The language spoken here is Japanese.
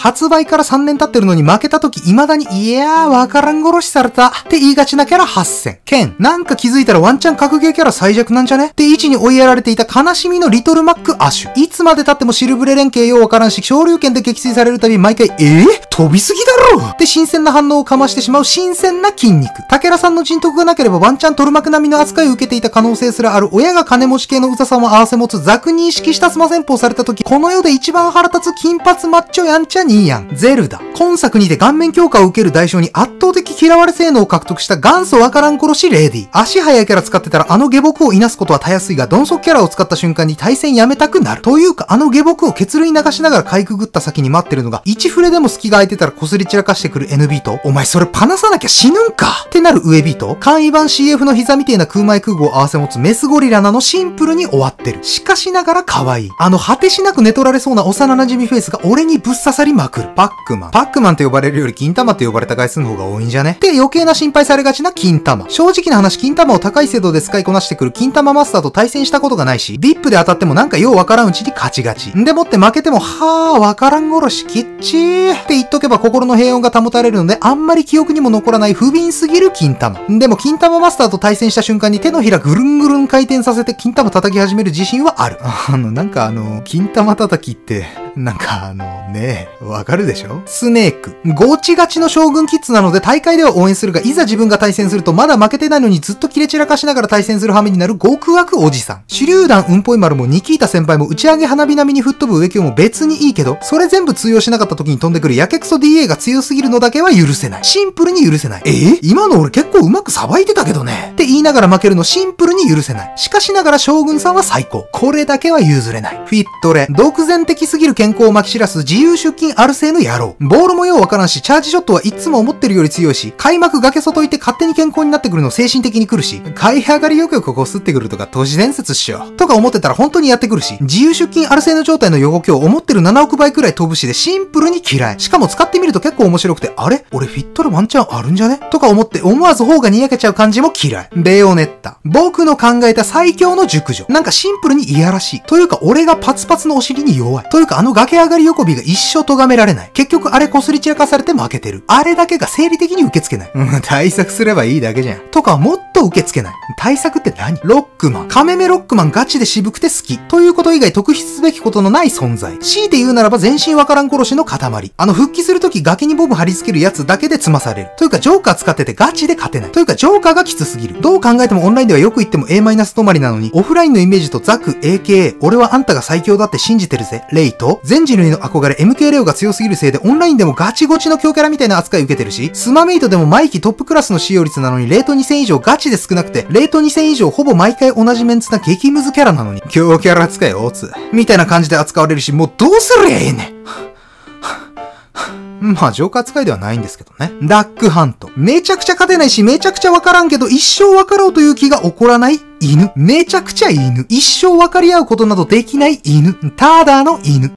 発売から3年経ってるのに負けた時未だに、いやー、わからん殺しされた。って言いがちなキャラ8000。ケン、なんか気づいたらワンチャン格ゲーキャラ最弱なんじゃね？って位置に追いやられていた悲しみのリトルマックアシュ。いつまで経ってもシルブレ連携ようわからんし、昇竜拳で撃墜されるたび毎回、えー、飛びすぎだろって新鮮な反応をかましてしまう新鮮な筋肉。武田さんの人徳がなければワンチャントルマク並みの扱いを受けていた可能性すらある親が金持ち系のうざさも合わせ持つザク認識したスマ戦法された時、この世で一番腹立つ金髪マッチョやんちゃニーヤン。ゼルダ。今作にて顔面強化を受ける代償に圧倒的嫌われ性能を獲得した元祖わからん殺しレディ。足早いキャラ使ってたらあの下僕をいなすことはたやすいが、ドンソクキャラを使った瞬間に対戦やめたくなる。というか、あの下僕を血類流しながらかいくぐった先に待ってるのが、1フレでも隙が空いてたら擦り散らかしてくる NB と、お前それパナさなきゃ死ぬんか？ってなる上 B と、簡易版 CF の膝みてえな空前空母を合わせ持つメスゴリラなのシンプルに終わってる。しかしながら可愛い。あの果てしなく寝取られそうな幼馴染フェイスが俺にぶっ刺さりまくる。パックマン。パックマンと呼ばれるより金玉と呼ばれた回数の方が多いんじゃね？って余計な心配されがちな金玉。正直な話、金玉を高い精度で使いこなしてくる金玉マスターと対戦したことがないし、VIP で当たってもなんかようわからんうちに勝ちがち。んでもって負けても、はぁ、わからん殺しきっちーって言っとけば心の平穏が保たれるので、あんまり記憶にも残らない不憫すぎる金玉。でも金玉マスターと対戦した瞬間に手のひらぐるんぐるん回転させて金玉叩き始める自信はある。あの、なんかあの、金玉叩きって、なんかあの、ねえ、わかるでしょ？スネーク。ゴチガチの将軍キッズなので大会では応援するが、いざ自分が対戦するとまだ負けてないのにずっと切れ散らかしながら対戦する羽目になる極悪おじさん。手榴弾うんぽい丸もニキータ先輩も打ち上げ花火並みに吹っ飛ぶ植木も別にいいけど、それ全部通用しなかった時に飛んでくるやけくそ DA が強すぎるのだけは許せない。シンプルに許せない。え？ー、今の俺結構うまくさばいてたけどね。言いながら負けるのシンプルに許せない。しかしながら将軍さんは最高。これだけは譲れない。フィットレ。独善的すぎる健康をまき散らす自由出勤アルセーの野郎。ボールもようわからんし、チャージショットはいつも思ってるより強いし、開幕崖外いて勝手に健康になってくるの精神的に来るし、買い上がりよくここ吸ってくるとか都市伝説っしょ。とか思ってたら本当にやってくるし、自由出勤アルセーの状態の横強思ってる7億倍くらい飛ぶしでシンプルに嫌い。しかも使ってみると結構面白くて、あれ？俺フィットレワンチャンあるんじゃね？とか思って思わず方がにやけちゃう感じも嫌い。ベオネッタ。僕の考えた最強の熟女。なんかシンプルにいやらしい。というか俺がパツパツのお尻に弱い。というかあの崖上がり横火が一生咎められない。結局あれこすり散らかされて負けてる。あれだけが生理的に受け付けない。うん、対策すればいいだけじゃん。とかもっと受け付けない。対策って何？ロックマン。カメメロックマンガチで渋くて好き。ということ以外特筆すべきことのない存在。強いて言うならば全身わからん殺しの塊。あの復帰するとき崖にボム貼り付けるやつだけで積まされる。というかジョーカー使っててガチで勝てない。というかジョーカーがきつすぎる。どう考えてもオンラインではよく言っても A 止まりなのに、オフラインのイメージとザク AKA、俺はあんたが最強だって信じてるぜ。レイと、全人類の憧れ MK レオが強すぎるせいでオンラインでもガチゴチの強キャラみたいな扱い受けてるし、スマメイトでも毎期トップクラスの使用率なのに、レート2000以上ガチで少なくて、レート2000以上ほぼ毎回同じメンツな激ムズキャラなのに、強キャラ扱いオツ。みたいな感じで扱われるし、もうどうすりゃええねん。まあ、ジョーカー使いではないんですけどね。ダックハント。めちゃくちゃ勝てないし、めちゃくちゃわからんけど、一生わかろうという気が起こらない犬。めちゃくちゃ犬。一生分かり合うことなどできない犬。ただの犬。